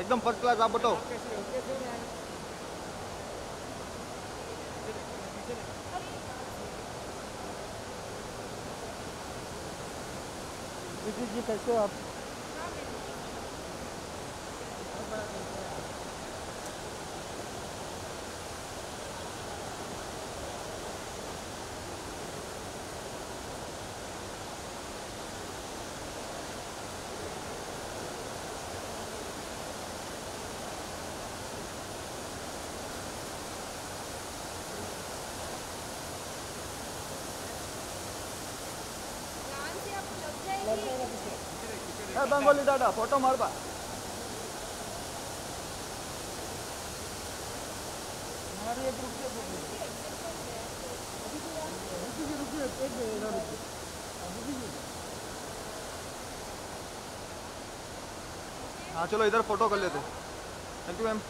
एकदम first class आप बताओ। जी कैसे हो आप ए बंगोली दादा फ़ोटो मारबा हमारे एक रुपये रुकिए रुकिए एक इधर रुकिए रुकिए हाँ चलो इधर फ़ोटो कर लेते थैंक यू मैम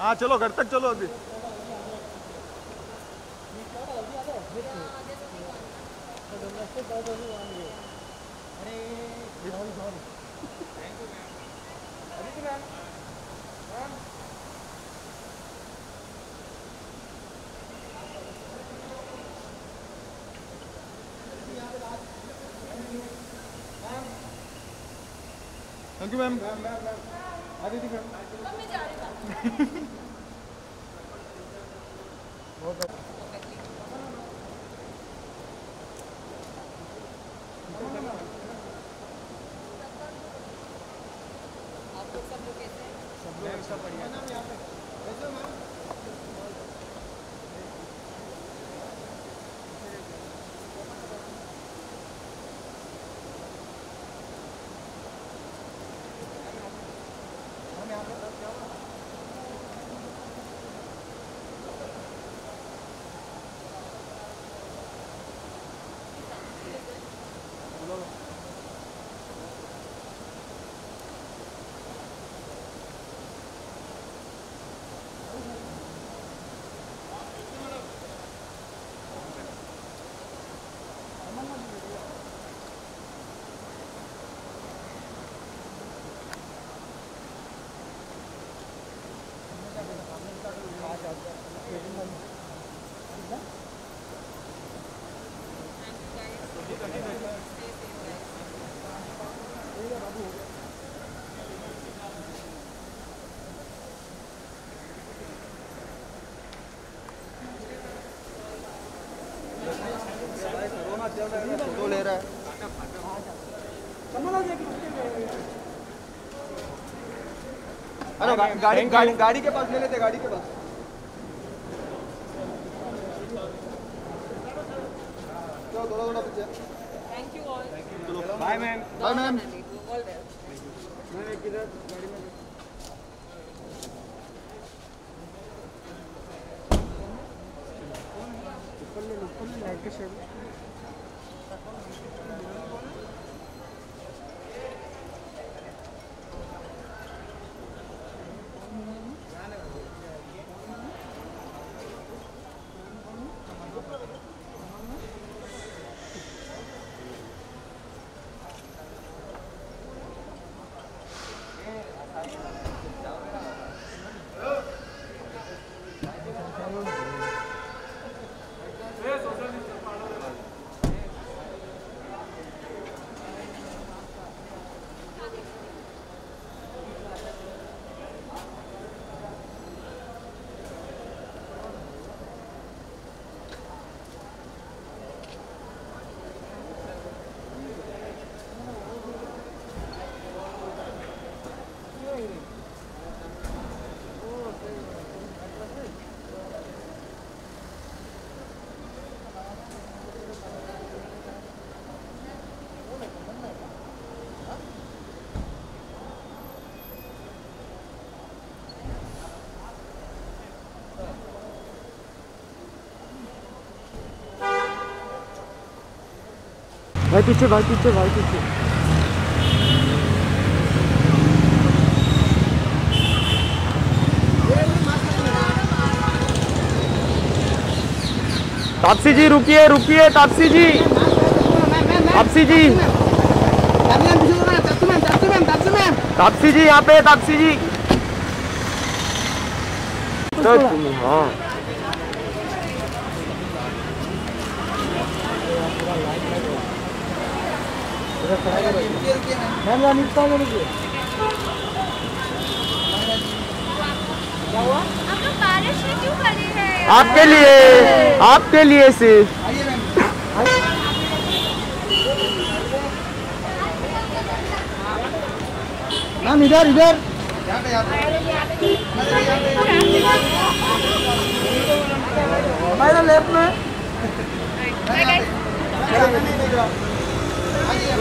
हाँ चलो घर तक चलो अभी thank you ma'am Aditi ma'am ma'am thank you ma'am ma'am ma'am ma'am Aditi ma'am बहुत सब बढ़िया फ़ोटो ले रहा है अरे गाड़ी गाड़ी गाड़ी के पास ले लेते गाड़ी के पास चलो थोड़ा थोड़ा पीछे you all. चलो बाय मैम बाय मैम. गाड़ी में ऊपर लाइट के शेड भाई पीछे भाई पीछे भाई पीछे। तापसी जी, रुकिए रुकिए, तापसी जी। तापसी जी। तापसी जी, यहाँ पे तापसी जी। तो तुम हाँ आप लोग बारिश में क्यों खड़े हैं आपके लिए आपके लिए सिर्फ़। मैम इधर इधर। हमारे लेफ़्ट में।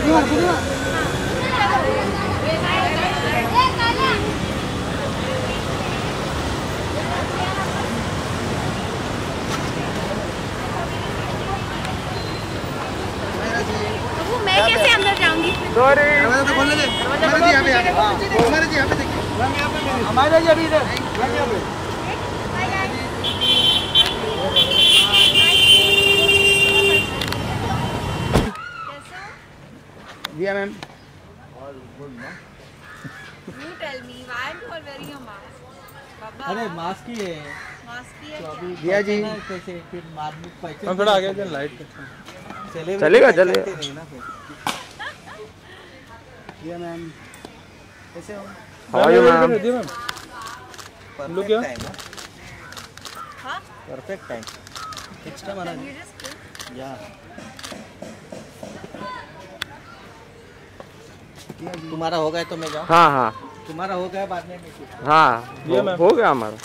वो मैं कैसे अंदर जाऊँगी? सॉरी हमारे जी यहाँ पे हमारे जी यहाँ पे देखिए। हमारे जी अभी इधर मैम यहाँ पे जी हाँ ma'am. You tell me why you are wearing a mask? Baba, अरे मास्क ही है। Mask ही है तो अभी दिया जी। कैसे फिर आदमी पहचान हम थोड़ा आगे चल लाइट चले चलेगा, चलेगा। जी हाँ मैम कैसे हो? How are you ma'am Look here. Time हाँ? परफेक्ट टाइम एक्स्ट्रा मारा You या तुम्हारा हो गया तो मैं जाऊँ? हाँ हाँ। तुम्हारा हो गया बाद में हाँ ये हो, हो गया हमारा.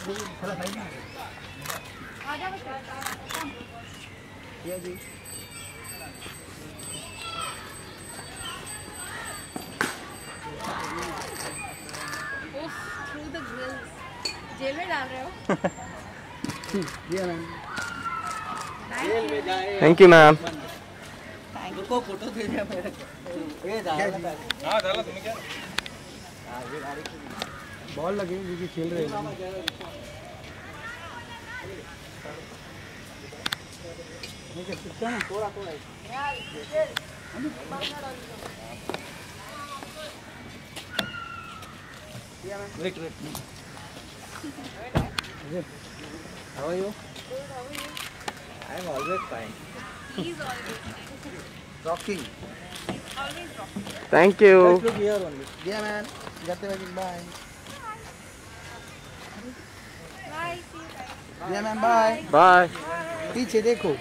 जेल में डाल रहे हो? में थैंक यू मैम फ़ोटो दे दिया मेरे को। है हाँ बॉल लगे क्योंकि खेल रहे हैं। Wait wait how are you I am always fine He's always fine. Rocking Always rocking. Thank you. Just look here only जी हाँ मैम जाते हुए bye Bye. Yeah, man. Bye. Bye. हाँ पीछे देखो